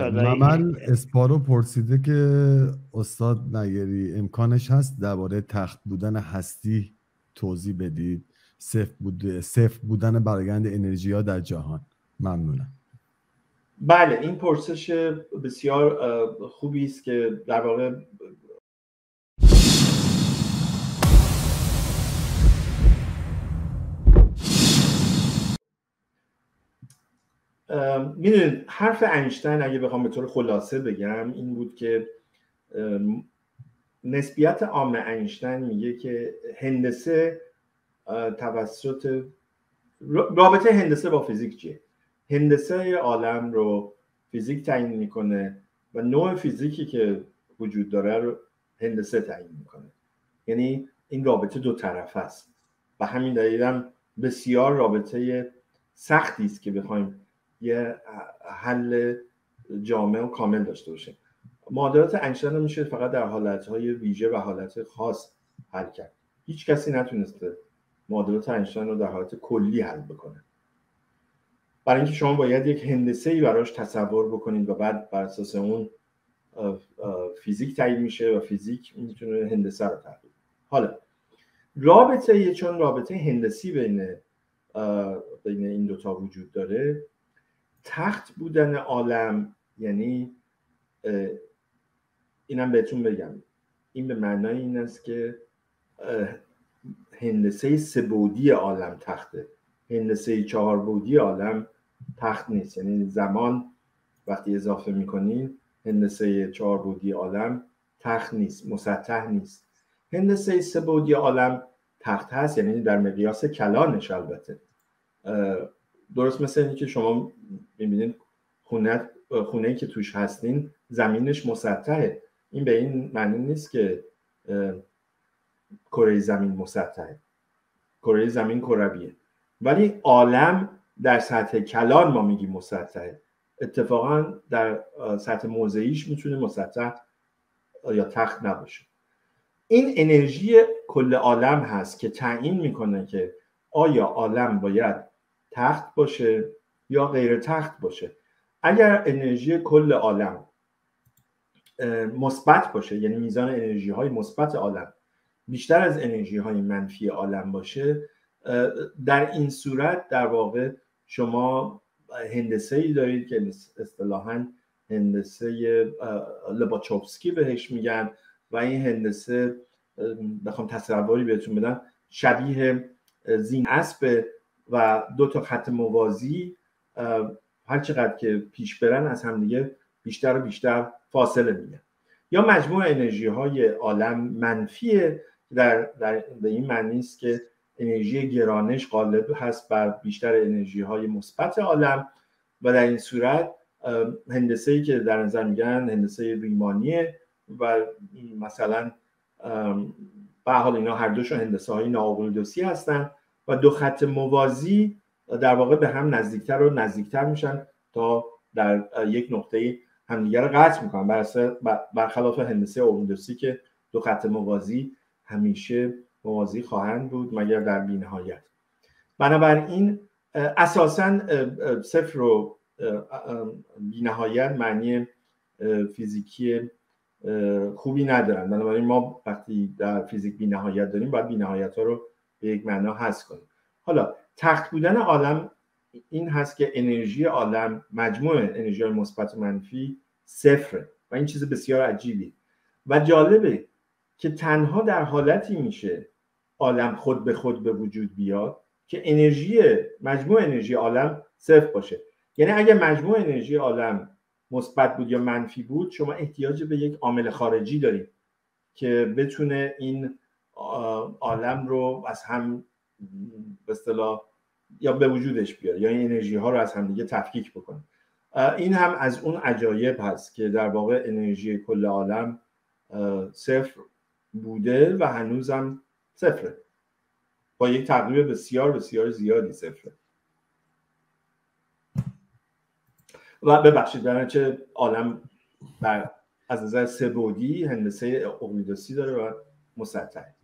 آره، ممل اسپارو پرسیده که استاد نگری امکانش هست درباره تخت بودن هستی توضیح بدید؟ صفر, بود، صفر بودن برگند انرژی ها در جهان. ممنونم. بله این پرسش بسیار خوبی است که در واقع می‌دونید حرف انشتین اگه بخوام به طور خلاصه بگم این بود که نسبیت عام انشتین میگه که هندسه توسط رابطه هندسه با فیزیک چیه؟ هندسه عالم رو فیزیک تعیین می‌کنه و نوع فیزیکی که وجود داره رو هندسه تعیین می‌کنه. یعنی این رابطه دو طرف است. و همین دلیل بسیار رابطه سختی است که بخوایم یه حل جامع و کامل داشته باشه معادلات انشتین رو میشه فقط در حالتهای ویژه و حالت خاص حل کرد. هیچ کسی نتونسته معادلات انشتین رو در حالت کلی حل بکنه. برای اینکه شما باید یک هندسه ای براش تصور بکنید و بعد بر اساس اون فیزیک تعیین میشه و فیزیک می‌تونه هندسه رو تعیین حالا رابطه چون رابطه هندسی بین بین این دوتا وجود داره تخت بودن عالم یعنی اینم بهتون بگم. این به معنای این است که هندسه سبودی عالم تخته. هندسه چهار بودی عالم تخت نیست. یعنی زمان وقتی اضافه می‌کنین هندسه چهار بودی عالم تخت نیست مسطح نیست. هندسه سه بودی عالم تخت هست یعنی در مقیاس کلانش البته. درست مثل اینکه که شما می‌بینید خونه خونه که توش هستین زمینش مسطحه. این به این معنی نیست که کره زمین مسطحه. کره زمین کرویه. ولی عالم در سطح کلان ما میگیم مسطحه. اتفاقا در سطح موضعیش می‌تونه مسطح یا تخت نباشه. این انرژی کل عالم هست که تعیین می‌کنه که آیا عالم باید تخت باشه یا غیر تخت باشه. اگر انرژی کل عالم مثبت باشه یعنی میزان انرژی های مثبت عالم بیشتر از انرژی های منفی عالم باشه در این صورت در واقع شما هندسه ای دارید که اصطلاحا هندسه لباچوفسکی بهش میگن و این هندسه بخوام تصوری بهتون بدم شبیه زین اسب و دو تا خط موازی هر چقدر که پیش برن از همدیگه بیشتر و بیشتر فاصله میگن. یا مجموع انرژی های عالم منفیه در, در به این معنی است که انرژی گرانش غالب هست بر بیشتر انرژی های مثبت عالم و در این صورت هندسه ای که در نظر میگن هندسه ریمانیه و مثلا به حال اینا هر دوشون هندسه های ناقلدوسی هستن. دو خط موازی در واقع به هم نزدیکتر و نزدیکتر میشن تا در یک نقطه همدیگه رو قطع می‌کنن. برخلاف هندسه اقلیدوسی که دو خط موازی همیشه موازی خواهند بود مگر در بینهایت. بنابراین اساسا صفر و بینهایت معنی فیزیکی خوبی ندارن. بنابراین ما وقتی در فیزیک بینهایت داریم باید بینهایت ها رو به یک معنا هست کنیم. حالا تخت بودن عالم این هست که انرژی عالم مجموع انرژی مثبت و منفی صفره و این چیز بسیار عجیبی و جالبه که تنها در حالتی میشه عالم خود به خود به وجود بیاد که انرژی مجموع انرژی عالم صفر باشه. یعنی اگر مجموع انرژی عالم مثبت بود یا منفی بود شما احتیاج به یک عامل خارجی دارید که بتونه این عالم رو از هم به اصطلاح یا به وجودش بیاره یا این انرژی ها رو از همدیگه تفکیک بکنه. این هم از اون عجایب هست که در واقع انرژی کل عالم صفر بوده و هنوزم صفره. با یک تقریب بسیار بسیار زیادی صفره. و ببخشید در چه عالم بر از نظر سبودی هندسه اقلیدوسی داره و 穆斯林在。